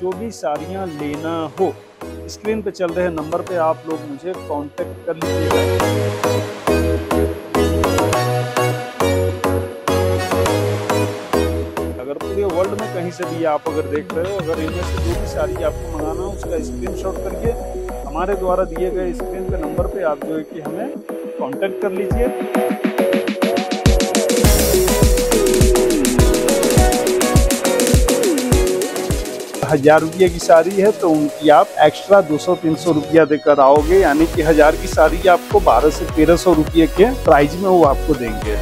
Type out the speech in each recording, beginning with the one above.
जो भी साड़ियाँ लेना हो स्क्रीन पे चल रहे नंबर पे आप लोग मुझे कांटेक्ट कर लीजिएगा। अगर पूरे वर्ल्ड में कहीं से भी आप अगर देख रहे हो, अगर इनमें से जो भी साड़ी आपको मंगाना हो, उसका स्क्रीनशॉट करके हमारे द्वारा दिए गए स्क्रीन पे नंबर पे आप जो है कि हमें कांटेक्ट कर लीजिए। हज़ार रुपये की साड़ी है तो उनकी आप एक्स्ट्रा दो सौ, तीन सौ रुपया देकर आओगे, यानी कि हज़ार की साड़ी आपको 12 से तेरह सौ रुपये के प्राइस में वो आपको देंगे।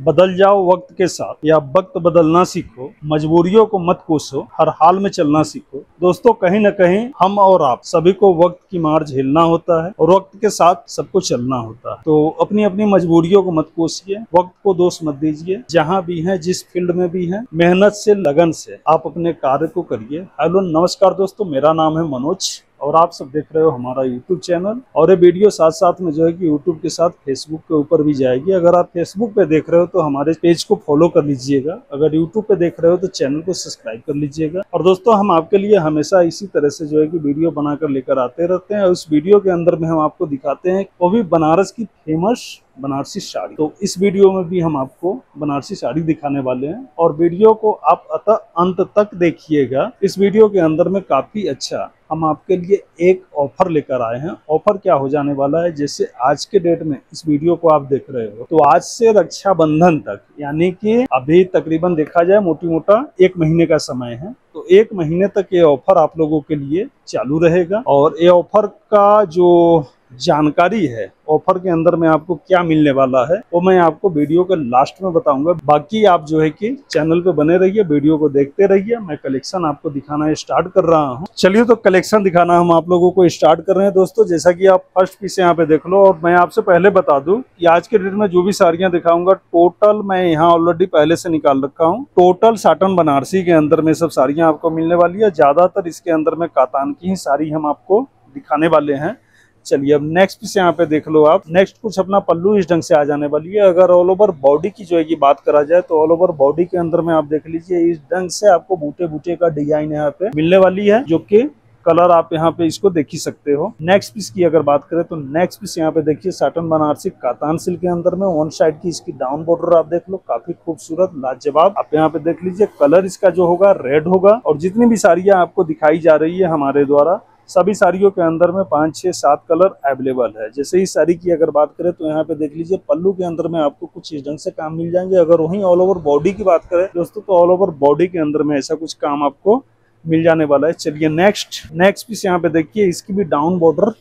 बदल जाओ वक्त के साथ, या वक्त बदलना सीखो, मजबूरियों को मत कोसो, हर हाल में चलना सीखो। दोस्तों, कहीं ना कहीं हम और आप सभी को वक्त की मार झेलना होता है, और वक्त के साथ सबको चलना होता है। तो अपनी अपनी मजबूरियों को मत कोसिए, वक्त को दोष मत दीजिए, जहाँ भी है, जिस फ़ील्ड में भी है, मेहनत से, लगन से आप अपने कार्य को करिए। हेलो, नमस्कार दोस्तों, मेरा नाम है मनोज। और आप सब देख रहे हो हमारा यूट्यूब चैनल। और ये वीडियो साथ साथ में जो है कि यूट्यूब के साथ फेसबुक के ऊपर भी जाएगी। अगर आप फेसबुक पे देख रहे हो तो हमारे पेज को फॉलो कर लीजिएगा। अगर यूट्यूब पे देख रहे हो तो चैनल को सब्सक्राइब कर लीजिएगा। और दोस्तों, हम आपके लिए हमेशा इसी तरह से जो है कि वीडियो बनाकर लेकर आते रहते हैं। और उस वीडियो के अंदर में हम आपको दिखाते हैं वो भी बनारस की फ़ेमस बनारसी साड़ी। तो इस वीडियो में भी हम आपको बनारसी साड़ी दिखाने वाले हैं। और वीडियो को आप अतः, अंत तक देखिएगा। इस वीडियो के अंदर में काफ़ी अच्छा हम आपके लिए एक ऑफ़र लेकर आए हैं। ऑफ़र क्या हो जाने वाला है? जैसे आज के डेट में इस वीडियो को आप देख रहे हो। तो आज से रक्षाबंधन तक, यानी कि अभी तकरीबन देखा जाए मोटी मोटा एक महीने का समय है। तो एक महीने तक ये ऑफ़र आप लोगों के लिए चालू रहेगा। और ये ऑफ़र का जो जानकारी है, ऑफ़र के अंदर में आपको क्या मिलने वाला है, वो मैं आपको वीडियो के लास्ट में बताऊँगा। बाकी आप जो है कि चैनल पे बने रहिए, वीडियो को देखते रहिए। मैं कलेक्शन आपको दिखाना स्टार्ट कर रहा हूँ। चलिए तो कलेक्शन दिखाना हम आप लोगों को स्टार्ट कर रहे हैं। दोस्तों, जैसा कि आप फ़र्स्ट पीस यहाँ पे देख लो, और मैं आपसे पहले बता दूँ की आज के डेट में जो भी साड़ियाँ दिखाऊँगा, टोटल मैं यहाँ ऑलरेडी पहले से निकाल रखा हूँ। टोटल साटन बनारसी के अंदर में सब साड़ियाँ आपको मिलने वाली है। ज़्यादातर इसके अंदर में कातान की ही साड़ी हम आपको दिखाने वाले हैं। चलिए, अब नेक्स्ट पीस यहाँ पे देख लो आप। नेक्स्ट कुछ अपना पल्लू इस ढंग से आ जाने वाली है। अगर ऑल ओवर बॉडी की जो है कि बात करा जाए तो ऑल ओवर बॉडी के अंदर में आप देख लीजिए, इस ढंग से आपको बूटे बूटे का डिज़ाइन यहाँ पे मिलने वाली है, जो कि कलर आप यहाँ पे इसको देख ही सकते हो। नेक्स्ट पीस की अगर बात करें तो नेक्स्ट पीस यहाँ पे देखिए साटन बनारसी कातान सिल्क के अंदर में वन साइड की इसकी डाउन बॉर्डर आप देख लो, काफ़ी खूबसूरत, लाजवाब। आप यहाँ पे देख लीजिए कलर इसका जो होगा रेड होगा। और जितनी भी साड़ियाँ आपको दिखाई जा रही है हमारे द्वारा सभी साड़ियों के अंदर में पाँच, छह, सात कलर अवेलेबल है। जैसे ही साड़ी की अगर बात करें तो यहाँ पे देख लीजिए, पल्लू के अंदर में आपको कुछ इस ढंग से काम मिल जाएँगे। अगर वहीं ऑल ओवर बॉडी की बात करें, दोस्तों तो ऑल ओवर बॉडी के अंदर में ऐसा कुछ काम आपको मिल जाने वाला है। चलिए नेक्स्ट नेक्स्ट पीस यहाँ पे देखिए, इसकी भी डाउन बॉर्डर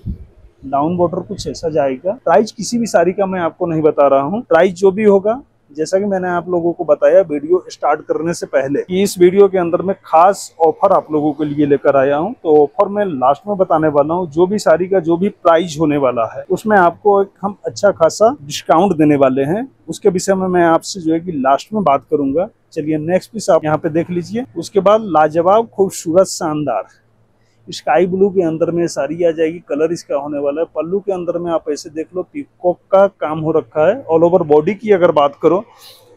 डाउन बॉर्डर कुछ ऐसा जाएगा। प्राइस किसी भी साड़ी का मैं आपको नहीं बता रहा हूँ। प्राइस जो भी होगा जैसा कि मैंने आप लोगों को बताया, वीडियो स्टार्ट करने से पहले कि इस वीडियो के अंदर में खास ऑफ़र आप लोगों के लिए लेकर आया हूँ। तो ऑफ़र मैं लास्ट में बताने वाला हूँ, जो भी साड़ी का जो भी प्राइस होने वाला है, उसमें आपको एक हम अच्छा खासा डिस्काउंट देने वाले हैं। उसके विषय में मैं आपसे जो है कि लास्ट में बात करूँगा। चलिए नेक्स्ट पीस आप यहाँ पे देख लीजिए। उसके बाद लाजवाब, खूबसूरत, शानदार। स्काई ब्लू के अंदर में सारी आ जाएगी, कलर इसका होने वाला है। पल्लू के अंदर में आप ऐसे देख लो, पीकॉक का काम हो रखा है। ऑल ओवर बॉडी की अगर बात करो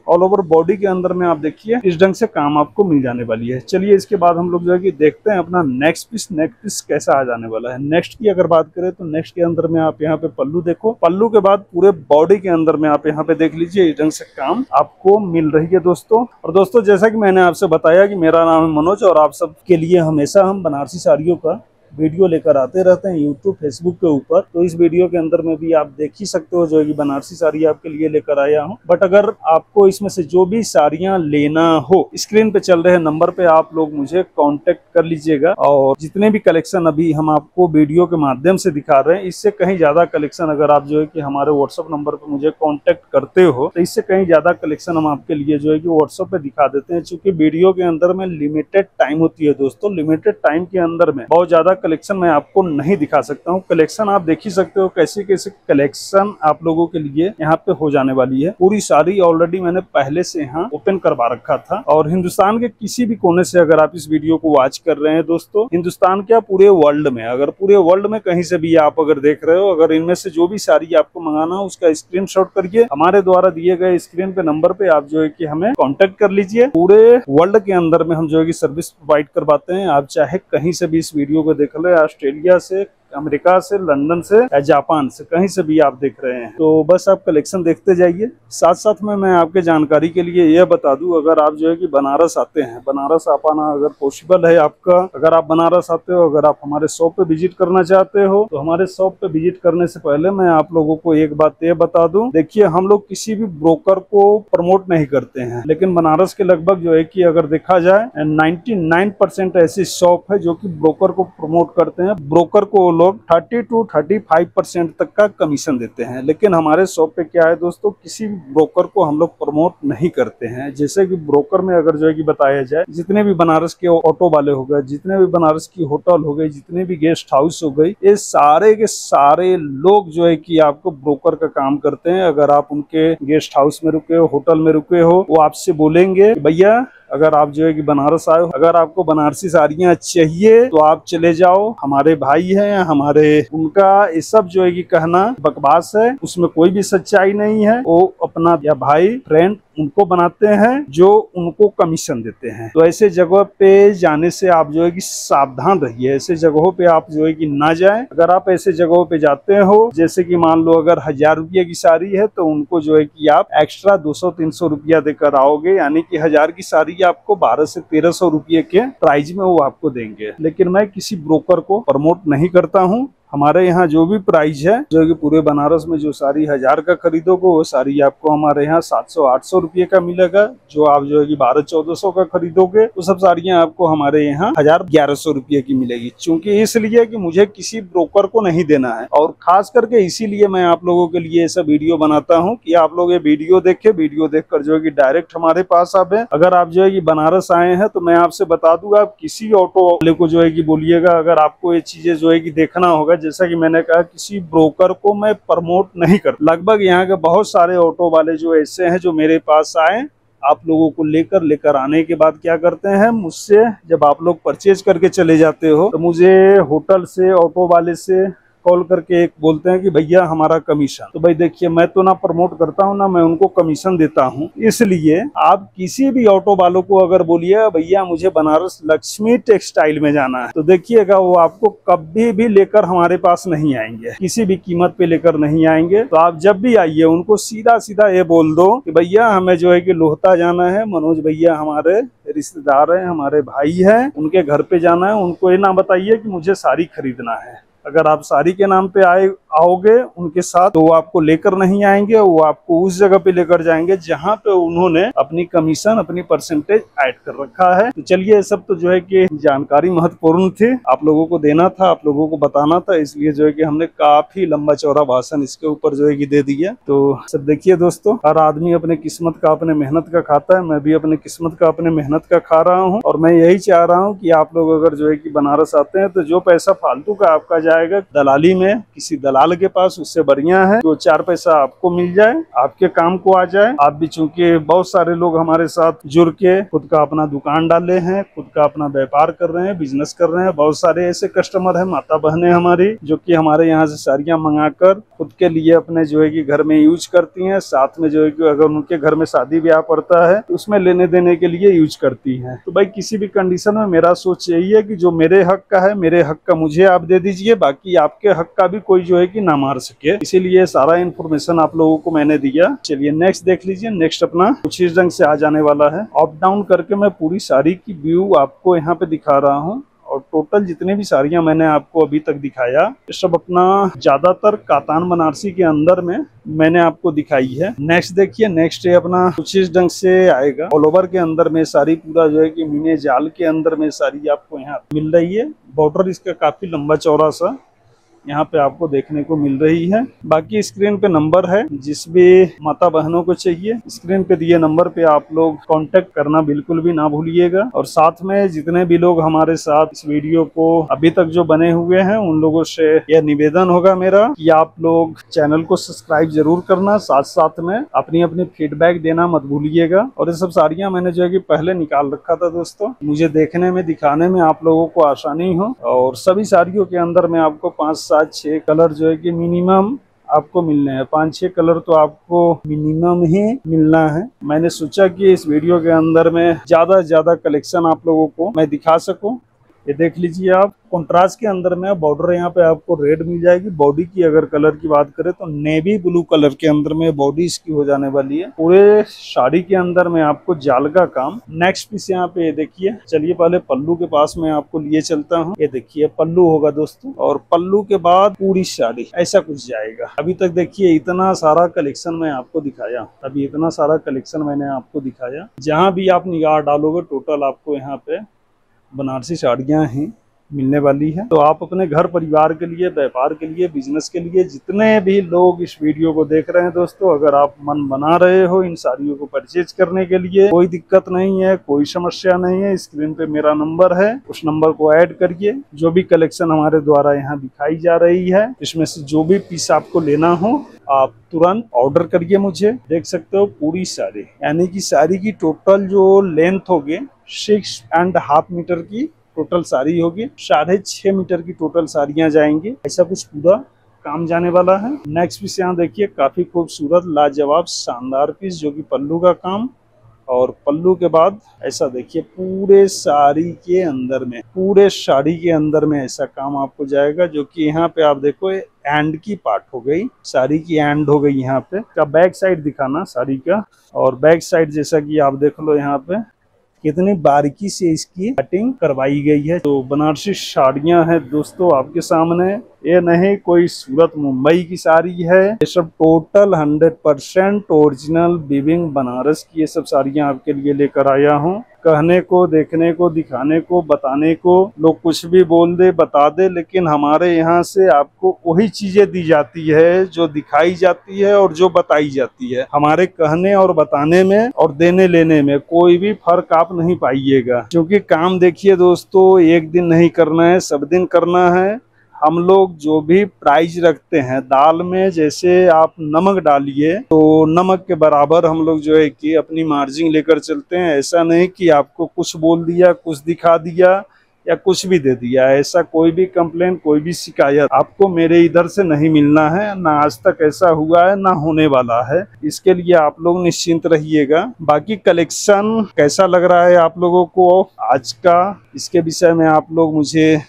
ऑल ओवर बॉडी के अंदर में आप देखिए, इस ढंग से काम आपको मिल जाने वाली है। चलिए इसके बाद हम लोग जो है देखते हैं अपना नेक्स्ट पीस नेक्स्ट पीस कैसा आ जाने वाला है। नेक्स्ट की अगर बात करें तो नेक्स्ट के अंदर में आप यहाँ पे पल्लू देखो। पल्लू के बाद पूरे बॉडी के अंदर में आप यहाँ पे देख लीजिए, इस ढंग से काम आपको मिल रही है दोस्तों। और दोस्तों, जैसा की मैंने आपसे बताया की मेरा नाम है मनोज और आप सबके लिए हमेशा हम बनारसी साड़ियों का वीडियो लेकर आते रहते हैं यूट्यूब फेसबुक के ऊपर। तो इस वीडियो के अंदर में भी आप देख ही सकते हो, जो है बनारसी साड़ी आपके लिए लेकर आया हूँ। बट अगर आपको इसमें से जो भी साड़ियाँ लेना हो स्क्रीन पे चल रहे नंबर पे आप लोग मुझे कॉन्टेक्ट कर लीजिएगा। और जितने भी कलेक्शन अभी हम आपको वीडियो के माध्यम से दिखा रहे हैं, इससे कहीं ज़्यादा कलेक्शन अगर आप जो है कि हमारे व्हाट्सअप नंबर पर मुझे कॉन्टेक्ट करते हो तो इससे कहीं ज़्यादा कलेक्शन हम आपके लिए जो है कि व्हाट्सअप पे दिखा देते हैं। चूँकि वीडियो के अंदर में लिमिटेड टाइम होती है दोस्तों लिमिटेड टाइम के अंदर में बहुत ज़्यादा कलेक्शन मैं आपको नहीं दिखा सकता हूँ। कलेक्शन आप देख ही सकते हो कैसे कैसे कलेक्शन आप लोगों के लिए यहाँ पे हो जाने वाली है। पूरी सारी ऑलरेडी मैंने पहले से यहाँ ओपन करवा रखा था। और हिंदुस्तान के किसी भी कोने से अगर आप इस वीडियो को वॉच कर रहे हैं दोस्तों, हिंदुस्तान क्या पूरे वर्ल्ड में अगर पूरे वर्ल्ड में कहीं से भी आप अगर देख रहे हो, अगर इनमें से जो भी साड़ी आपको मंगाना हो, उसका स्क्रीन करिए। हमारे द्वारा दिए गए स्क्रीन पे नंबर पे आप जो है की हमें कॉन्टेक्ट कर लीजिए। पूरे वर्ल्ड के अंदर में हम जो है की सर्विस प्रोवाइड करवाते हैं। आप चाहे कहीं से भी इस वीडियो को देख ले ऑस्ट्रेलिया से अमेरिका से, लंदन से या जापान से, कहीं से भी आप देख रहे हैं। तो बस आप कलेक्शन देखते जाइए। साथ साथ में मैं आपके जानकारी के लिए यह बता दूँ, अगर आप जो है कि बनारस आते हैं, बनारस आ पाना अगर पॉसिबल है आपका, अगर आप बनारस आते हो, अगर आप हमारे शॉप पे विज़िट करना चाहते हो तो हमारे शॉप पे विज़िट करने से पहले मैं आप लोगों को एक बात ये बता दूँ, देखिए हम लोग किसी भी ब्रोकर को प्रमोट नहीं करते हैं, लेकिन बनारस के लगभग जो है की अगर देखा जाए नाइन्टी ऐसी शॉप है जो की ब्रोकर को प्रमोट करते हैं। ब्रोकर को लोग 30 टू 35 परसेंट तक का कमीशन देते हैं। लेकिन हमारे शॉप पे क्या है दोस्तों, किसी भी ब्रोकर को हम लोग प्रमोट नहीं करते हैं। जैसे कि ब्रोकर में अगर जो है कि बताया जाए, जितने भी बनारस के ऑटो वाले हो गए, जितने भी बनारस की होटल हो गई, जितने भी गेस्ट हाउस हो गई, ये सारे के सारे लोग जो है की आपको ब्रोकर का काम करते हैं। अगर आप उनके गेस्ट हाउस में रुके हो, होटल में रुके हो, वो आपसे बोलेंगे भैया अगर आप जो है कि बनारस आए हो, अगर आपको बनारसी साड़ियाँ चाहिए तो आप चले जाओ। हमारे भाई हैं, हमारे, उनका ये सब जो है कि कहना बकवास है, उसमें कोई भी सच्चाई नहीं है। वो अपना या भाई फ्रेंड उनको बनाते हैं, जो उनको कमीशन देते हैं। तो ऐसे जगह पे जाने से आप जो है कि सावधान रहिए। ऐसे जगहों पे आप जो है कि ना जाएँ। अगर आप ऐसे जगहों पे जाते हो, जैसे कि मान लो अगर हज़ार रुपये की साड़ी है तो उनको जो है कि आप एक्स्ट्रा दो सौ, तीन सौ रुपया देकर आओगे। यानी कि हज़ार की साड़ी आपको बारह से तेरह सौ रुपये के प्राइस में वो आपको देंगे। लेकिन मैं किसी ब्रोकर को प्रमोट नहीं करता हूँ। हमारे यहाँ जो भी प्राइस है, जो कि पूरे बनारस में जो साड़ी हज़ार का खरीदोगे, वो साड़ी आपको हमारे यहाँ सात सौ, आठ सौ रुपये का मिलेगा। जो आप जो है कि बारह चौदह सौ का खरीदोगे, वो सब साड़ियाँ आपको हमारे यहाँ हज़ार ग्यारह सौ रुपये की मिलेगी। क्योंकि इसलिए कि मुझे किसी ब्रोकर को नहीं देना है। और खास करके इसीलिए मैं आप लोगों के लिए ऐसा वीडियो बनाता हूँ की आप लोग ये वीडियो देखे। वीडियो देख जो है की डायरेक्ट हमारे पास आवे अगर आप जो है की बनारस आए हैं तो मैं आपसे बता दूँगा आप किसी ऑटो वाले को जो है की बोलिएगा, अगर आपको ये चीज़ें जो है की देखना होगा जैसा कि मैंने कहा, किसी ब्रोकर को मैं प्रमोट नहीं करता। लगभग यहाँ के बहुत सारे ऑटो वाले जो ऐसे हैं जो मेरे पास आए, आप लोगों को लेकर लेकर आने के बाद क्या करते हैं, मुझसे जब आप लोग परचेज करके चले जाते हो तो मुझे होटल से ऑटो वाले से कॉल करके एक बोलते हैं कि भैया हमारा कमीशन तो भाई देखिए, मैं तो ना प्रमोट करता हूँ, ना मैं उनको कमीशन देता हूँ। इसलिए आप किसी भी ऑटो वालों को अगर बोलिए, भैया, मुझे बनारस लक्ष्मी टेक्सटाइल में जाना है। तो देखिएगा, वो आपको कभी भी लेकर हमारे पास नहीं आएँगे। किसी भी कीमत पे लेकर नहीं आएँगे। तो आप जब भी आइए, उनको सीधा सीधा ये बोल दो कि, भैया, हमें जो है कि लोहता जाना है। मनोज भैया हमारे रिश्तेदार हैं, हमारे भाई हैं, उनके घर पे जाना है। उनको ये ना बताइए कि मुझे साड़ी खरीदना है। अगर आप सारी के नाम पे आए, आओगे उनके साथ तो वो आपको लेकर नहीं आएँगे वो आपको उस जगह पे लेकर जाएँगे जहाँ पे उन्होंने अपनी कमीशन, अपनी परसेंटेज ऐड कर रखा है। तो चलिए सब तो जो है कि जानकारी महत्वपूर्ण थी। आप लोगों को देना था, आप लोगों को बताना था, इसलिए जो है कि हमने काफ़ी लंबा चौड़ा भाषण इसके ऊपर जो है कि दे दिया। तो सब देखिए दोस्तों, हर आदमी अपने किस्मत का, अपने मेहनत का खाता है। मैं भी अपने किस्मत का, अपने मेहनत का खा रहा हूँ और मैं यही चाह रहा हूँ की आप लोग अगर जो है की बनारस आते हैं तो जो पैसा फालतू का आपका जाएगा। दलाली में किसी दलाल के पास, उससे बढ़िया है। जो चार पैसा आपको मिल जाए, आपके काम को आ जाए। आप भी चूँकि बहुत सारे लोग हमारे साथ जुड़ के खुद का अपना दुकान डाले हैं, खुद का अपना व्यापार कर रहे हैं बिज़नेस कर रहे हैं। बहुत सारे ऐसे कस्टमर है माता बहने हमारी, जो की हमारे यहाँ से साड़ियाँ मंगाकर खुद के लिए अपने जो है की घर में यूज़ करती है। साथ में जो है की अगर उनके घर में शादी ब्याह पड़ता है, उसमें लेने देने के लिए यूज़ करती है। तो भाई, किसी भी कंडीशन में मेरा सोच यही है की जो मेरे हक का है, मेरे हक का मुझे आप दे दीजिए। बाकी आपके हक का भी कोई जो है कि ना मार सके। इसीलिए सारा इन्फॉर्मेशन आप लोगों को मैंने दिया। चलिए नेक्स्ट देख लीजिए। नेक्स्ट अपना कुछ इस ढंग से आ जाने वाला है। अप डाउन करके मैं पूरी साड़ी की व्यू आपको यहाँ पे दिखा रहा हूँ। और टोटल जितने भी साड़ियाँ मैंने आपको अभी तक दिखाया, ये सब अपना ज़्यादातर कातान बनारसी के अंदर में मैंने आपको दिखाई है। नेक्स्ट देखिए नेक्स्ट है अपना कुछ इस ढंग से आएगा। ऑल ओवर के अंदर में साड़ी पूरा जो है कि मीने जाल के अंदर में साड़ी आपको यहाँ मिल रही है। बॉर्डर इसका काफ़ी लंबा चौड़ा सा यहाँ पे आपको देखने को मिल रही है। बाकी स्क्रीन पे नंबर है, जिस भी माता बहनों को चाहिए, स्क्रीन पे दिए नंबर पे आप लोग कांटेक्ट करना बिल्कुल भी ना भूलिएगा। और साथ में जितने भी लोग हमारे साथ इस वीडियो को अभी तक जो बने हुए हैं, उन लोगों से यह निवेदन होगा मेरा कि आप लोग चैनल को सब्सक्राइब ज़रूर करना। साथ साथ में अपनी अपनी फीडबैक देना मत भूलिएगा। और ये सब साड़ियाँ मैंने जो है कि पहले निकाल रखा था दोस्तों। मुझे देखने में, दिखाने में आप लोगों को आसानी हो। और सभी साड़ियों के अंदर में आपको पाँच सात छः कलर जो है कि मिनिमम आपको मिलने हैं। पाँच, छह कलर तो आपको मिनिमम ही मिलना है। मैंने सोचा कि इस वीडियो के अंदर में ज़्यादा से ज़्यादा कलेक्शन आप लोगों को मैं दिखा सकूँ। ये देख लीजिए आप कंट्रास्ट के अंदर में बॉर्डर यहाँ पे आपको रेड मिल जाएगी। बॉडी की अगर कलर की बात करें तो नेवी ब्लू कलर के अंदर में बॉडी इसकी हो जाने वाली है। पूरे साड़ी के अंदर में आपको जाल का काम। नेक्स्ट पीस यहाँ पे ये देखिए। चलिए पहले पल्लू के पास में आपको लिए चलता हूँ। ये देखिए, पल्लू होगा दोस्तों। और पल्लू के बाद पूरी साड़ी। ऐसा कुछ जाएगा। अभी तक देखिए, इतना सारा कलेक्शन मैं आपको दिखाया अभी इतना सारा कलेक्शन मैंने आपको दिखाया। जहाँ भी आप निगाह डालोगे टोटल आपको यहाँ पे बनारसी साड़ियाँ हैं। मिलने वाली है। तो आप अपने घर परिवार के लिए व्यापार के लिए बिज़नेस के लिए जितने भी लोग इस वीडियो को देख रहे हैं दोस्तों, अगर आप मन बना रहे हो इन साड़ियों को परचेज करने के लिए, कोई दिक्कत नहीं है, कोई समस्या नहीं है स्क्रीन पे मेरा नंबर है, उस नंबर को ऐड करिए। जो भी कलेक्शन हमारे द्वारा यहाँ दिखाई जा रही है, इसमें से जो भी पीस आपको लेना हो, आप तुरंत ऑर्डर करिए मुझे। देख सकते हो पूरी साड़ी यानी कि साड़ी की टोटल जो लेंथ होगी सिक्स एंड हाफ़ मीटर की टोटल साड़ी होगी। साढ़े छह मीटर की टोटल साड़ियाँ जाएँगी। ऐसा कुछ पूरा काम जाने वाला है। नेक्स्ट पीस यहाँ देखिए, काफ़ी खूबसूरत, लाजवाब, शानदार पीस जो कि पल्लू का काम। और पल्लू के बाद ऐसा देखिए, पूरे साड़ी के अंदर में, पूरे साड़ी के अंदर में ऐसा काम आपको जाएगा, जो कि यहाँ पे आप देखो एंड की पार्ट हो गई। साड़ी की एंड हो गई यहाँ पे। का बैक साइड दिखाना साड़ी का। और बैक साइड जैसा कि आप देख लो यहाँ पे। कितनी बारीकी से इसकी कटिंग करवाई गई है। तो बनारसी साड़ियाँ हैं दोस्तों आपके सामने। ये नहीं, कोई सूरत मुंबई की साड़ी है। ये सब total hundred percent original weaving Banaras की ये सब साड़ियाँ आपके लिए लेकर आया हूँ। कहने को, देखने को, दिखाने को, बताने को, लोग कुछ भी बोल दे, बता दे, लेकिन हमारे यहाँ से आपको वही चीज़ें दी जाती है, जो दिखाई जाती है और जो बताई जाती है। हमारे कहने और बताने में और देने लेने में कोई भी फ़र्क आप नहीं पाइएगा। क्योंकि काम देखिए दोस्तों, एक दिन नहीं करना है, सब दिन करना है। हम लोग जो भी प्राइस रखते हैं, दाल में जैसे आप नमक डालिए तो नमक के बराबर हम लोग जो है कि अपनी मार्जिन लेकर चलते हैं। ऐसा नहीं कि आपको कुछ बोल दिया, कुछ दिखा दिया या कुछ भी दे दिया। ऐसा कोई भी कंप्लेन कोई भी शिकायत आपको मेरे इधर से नहीं मिलना है। ना आज तक ऐसा हुआ है, ना होने वाला है। इसके लिए आप लोग निश्चिंत रहिएगा। बाकी कलेक्शन कैसा लग रहा है आप लोगों को? आज का इसके विषय में आप लोग मुझे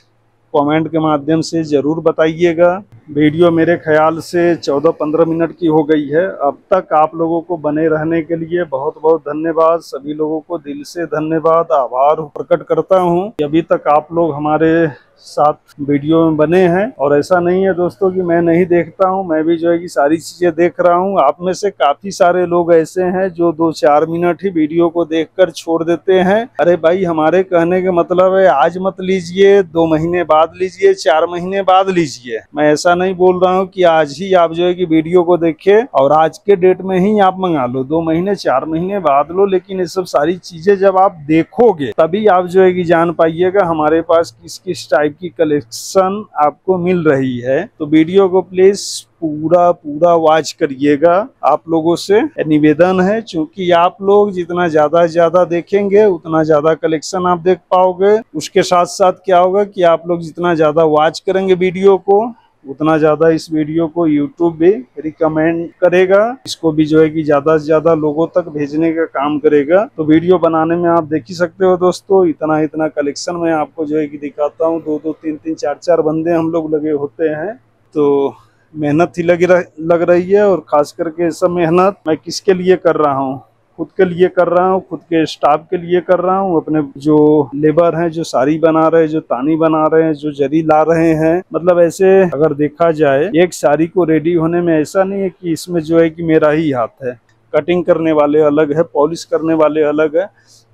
कमेंट के माध्यम से ज़रूर बताइएगा। वीडियो मेरे ख्याल से 14-15 मिनट की हो गई है। अब तक आप लोगों को बने रहने के लिए बहुत बहुत धन्यवाद। सभी लोगों को दिल से धन्यवाद। आभार प्रकट करता हूँ अभी तक आप लोग हमारे साथ वीडियो में बने हैं। और ऐसा नहीं है दोस्तों कि मैं नहीं देखता हूँ, मैं भी जो है कि सारी चीज़ें देख रहा हूँ। आप में से काफ़ी सारे लोग ऐसे हैं जो दो चार मिनट ही वीडियो को देखकर छोड़ देते हैं। अरे भाई, हमारे कहने का मतलब है, आज मत लीजिए, दो महीने बाद लीजिए, चार महीने बाद लीजिए। मैं ऐसा नहीं बोल रहा हूँ की आज ही आप जो है की वीडियो को देखे और आज के डेट में ही आप मंगा लो। दो महीने, चार महीने बाद लो, लेकिन ये सब सारी चीज़ें जब आप देखोगे, तभी आप जो है की जान पाइएगा हमारे पास किस किस टाइप की कलेक्शन आपको मिल रही है। तो वीडियो को प्लीज़ पूरा पूरा वॉच करिएगा आप लोगों से। निवेदन है क्योंकि आप लोग जितना ज़्यादा ज़्यादा देखेंगे, उतना ज़्यादा कलेक्शन आप देख पाओगे। उसके साथ साथ क्या होगा कि आप लोग जितना ज़्यादा वॉच करेंगे वीडियो को उतना ज़्यादा इस वीडियो को यूट्यूब भी रिकमेंड करेगा। इसको भी जो है कि ज़्यादा से ज़्यादा लोगों तक भेजने का काम करेगा। तो वीडियो बनाने में आप देख ही सकते हो दोस्तों, इतना इतना कलेक्शन मैं आपको जो है कि दिखाता हूँ। दो दो, तीन तीन, चार चार बंदे हम लोग लगे होते हैं। तो मेहनत ही लगी रही है और खास करके सब मेहनत मैं किसके लिए कर रहा हूँ? खुद के लिए कर रहा हूँ, खुद के स्टाफ के लिए कर रहा हूँ, अपने जो लेबर हैं, जो साड़ी बना रहे हैं, जो तानी बना रहे हैं, जो जरी ला रहे हैं। मतलब ऐसे अगर देखा जाए, एक साड़ी को रेडी होने में ऐसा नहीं है कि इसमें जो है कि मेरा ही हाथ है। कटिंग करने वाले अलग है पॉलिश करने वाले अलग है।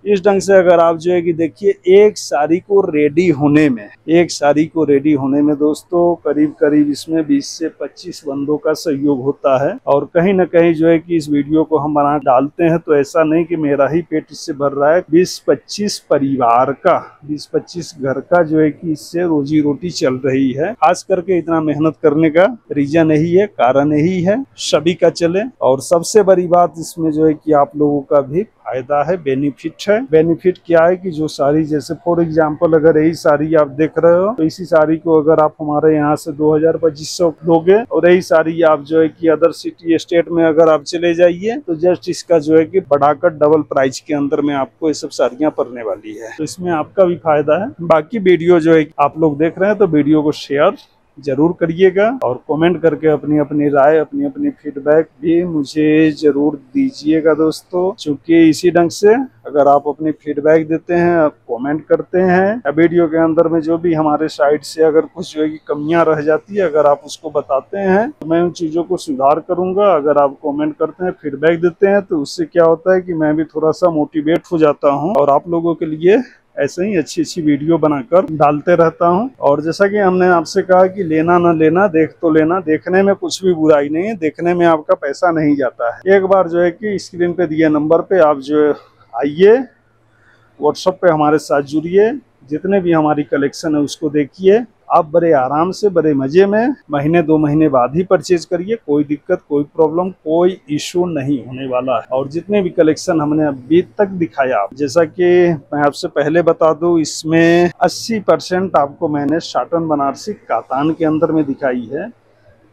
इस ढंग से अगर आप जो है कि देखिए, एक साड़ी को रेडी होने में, एक साड़ी को रेडी होने में दोस्तों करीब करीब इसमें 20 से 25 बंदों का सहयोग होता है। और कहीं ना कहीं जो है कि इस वीडियो को हम बना डालते हैं तो ऐसा नहीं कि मेरा ही पेट इससे भर रहा है। 20-25 परिवार का 20-25 घर का जो है कि इससे रोजी रोटी चल रही है। खास करके इतना मेहनत करने का रीजन यही है, कारण यही है, सभी का चले। और सबसे बड़ी बात इसमें जो है कि आप लोगों का भी फ़ायदा है बेनिफिट है। बेनिफिट क्या है कि जो साड़ी, जैसे फॉर एग्जांपल अगर यही साड़ी आप देख रहे हो तो इसी साड़ी को अगर आप हमारे यहाँ से दो हज़ार पच्चीस सौ दोगे और यही साड़ी आप जो है कि अदर सिटी स्टेट में अगर आप चले जाइए तो जस्ट इसका जो है कि बढ़ाकर डबल प्राइस के अंदर में आपको ये सब साड़ियाँ पड़ने वाली है। तो इसमें आपका भी फ़ायदा है। बाकी वीडियो जो है आप लोग देख रहे हैं तो वीडियो को शेयर ज़रूर करिएगा और कमेंट करके अपनी अपनी राय, अपनी अपनी फीडबैक भी मुझे ज़रूर दीजिएगा दोस्तों। क्योंकि इसी ढंग से अगर आप अपनी फीडबैक देते हैं कमेंट करते हैं, या वीडियो के अंदर में जो भी हमारे साइड से अगर कुछ जो है कमियाँ रह जाती है, अगर आप उसको बताते हैं तो मैं उन चीज़ों को सुधार करूँगा। अगर आप कमेंट करते हैं फीडबैक देते हैं तो उससे क्या होता है कि मैं भी थोड़ा सा मोटिवेट हो जाता हूँ और आप लोगों के लिए ऐसे ही अच्छी अच्छी वीडियो बनाकर डालते रहता हूँ। और जैसा कि हमने आपसे कहा कि लेना ना लेना, देख तो लेना, देखने में कुछ भी बुराई नहीं है, देखने में आपका पैसा नहीं जाता है। एक बार जो है कि स्क्रीन पे दिए नंबर पे आप जो आइए व्हाट्सअप पे हमारे साथ जुड़िए। जितने भी हमारी कलेक्शन है, उसको देखिए। आप बड़े आराम से, बड़े मज़े में महीने, दो महीने बाद ही परचेज करिए। कोई दिक्कत, कोई प्रॉब्लम कोई इशू नहीं होने वाला है। और जितने भी कलेक्शन हमने अभी तक दिखाया जैसा कि मैं आपसे पहले बता दूँ, इसमें 80 परसेंट आपको मैंने शाटन बनारसी कातान के अंदर में दिखाई है।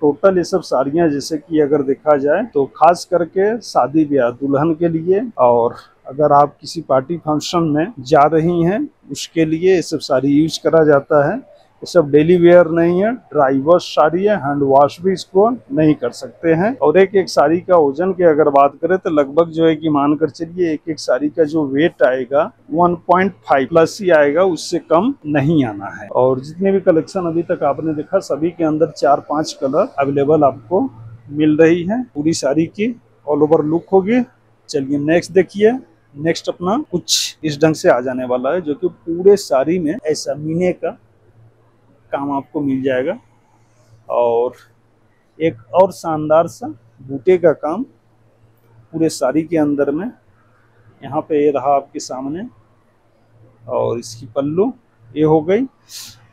टोटल ये सब साड़ियाँ, जैसे कि अगर देखा जाए तो खास करके शादी ब्याह दुल्हन के लिए और अगर आप किसी पार्टी फ़ंक्शन में जा रही हैं, उसके लिए ये सब साड़ी यूज़ करा जाता है। ये सब डेली वेयर नहीं है, ड्राई वॉश साड़ी है, हैंड वॉश भी इसको नहीं कर सकते हैं। और एक एक साड़ी का वज़न की अगर बात करें तो लगभग जो है कि मानकर चलिए एक एक साड़ी का जो वेट आएगा 1.5 प्लस ही आएगा, उससे कम नहीं आना है। और जितने भी कलेक्शन अभी तक आपने देखा, सभी के अंदर चार पाँच कलर अवेलेबल आपको मिल रही है। पूरी साड़ी की ऑल ओवर लुक होगी। चलिए नेक्स्ट देखिए। नेक्स्ट अपना कुछ इस ढंग से आ जाने वाला है, जो कि पूरे साड़ी में ऐसा मीने का काम आपको मिल जाएगा। और एक और शानदार सा बूटे का काम पूरे साड़ी के अंदर में यहाँ पे ये रहा आपके सामने। और इसकी पल्लू ये हो गई।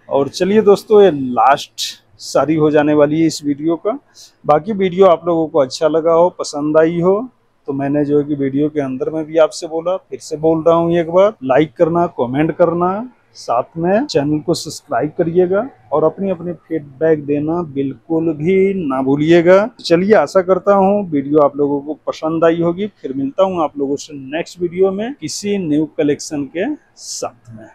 और चलिए दोस्तों, ये लास्ट साड़ी हो जाने वाली है इस वीडियो का। बाकी वीडियो आप लोगों को अच्छा लगा हो, पसंद आई हो तो मैंने जो है कि वीडियो के अंदर में भी आपसे बोला, फिर से बोल रहा हूँ एक बार। लाइक करना कमेंट करना, साथ में चैनल को सब्सक्राइब करिएगा और अपनी अपनी फीडबैक देना बिल्कुल भी ना भूलिएगा। चलिए, आशा करता हूँ वीडियो आप लोगों को पसंद आई होगी। फिर मिलता हूँ आप लोगों से नेक्स्ट वीडियो में किसी न्यू कलेक्शन के साथ में।